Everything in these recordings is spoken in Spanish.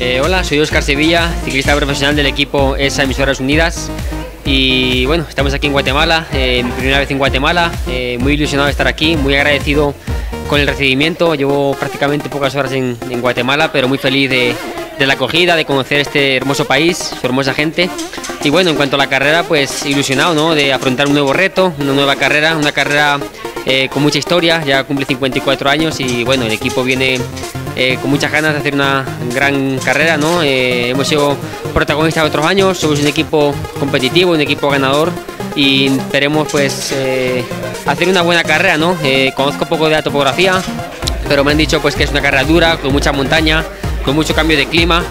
Eh, hola, soy Oscar Sevilla, ciclista profesional del equipo ESA Emisoras Unidas. Y bueno, estamos aquí en Guatemala, eh, mi primera vez en Guatemala, eh, muy ilusionado de estar aquí, muy agradecido con el recibimiento. Llevo prácticamente pocas horas en, en Guatemala, pero muy feliz de, de, la acogida, de conocer este hermoso país, su hermosa gente. Y bueno, en cuanto a la carrera, pues ilusionado ¿no? de afrontar un nuevo reto, una nueva carrera, una carrera eh, con mucha historia, ya cumple 54 años y bueno, el equipo viene eh, con muchas ganas de hacer una gran carrera, ¿no? Eh, hemos sido protagonistas de otros años, somos un equipo competitivo, un equipo ganador y esperemos pues hacer una buena carrera, ¿no? conozco poco de la topografía, pero me han dicho pues que es una carrera dura, con mucha montaña, con mucho cambio de clima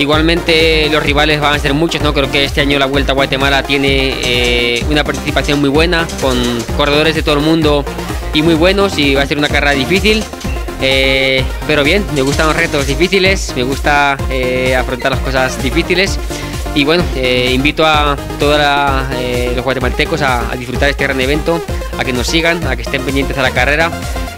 Igualmente los rivales van a ser muchos, ¿no? Creo que este año la Vuelta a Guatemala tiene eh, una participación muy buena, con corredores de todo el mundo y muy buenos y va a ser una carrera difícil. Eh, pero bien, me gustan los retos difíciles, me gusta eh, afrontar las cosas difíciles y bueno, invito a todos los guatemaltecos a, a disfrutar este gran evento, a que nos sigan, a que estén pendientes a la carrera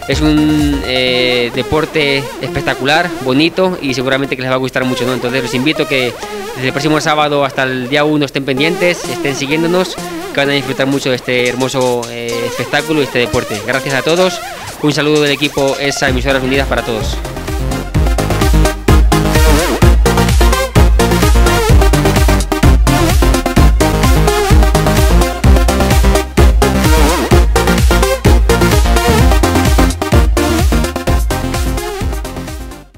es un eh, deporte espectacular, bonito y seguramente que les va a gustar mucho. ¿no? Entonces los invito que desde el próximo sábado hasta el día 1 estén pendientes, estén siguiéndonos, que van a disfrutar mucho de este hermoso eh, espectáculo y este deporte. Gracias a todos, un saludo del equipo ESA Emisoras Unidas para todos.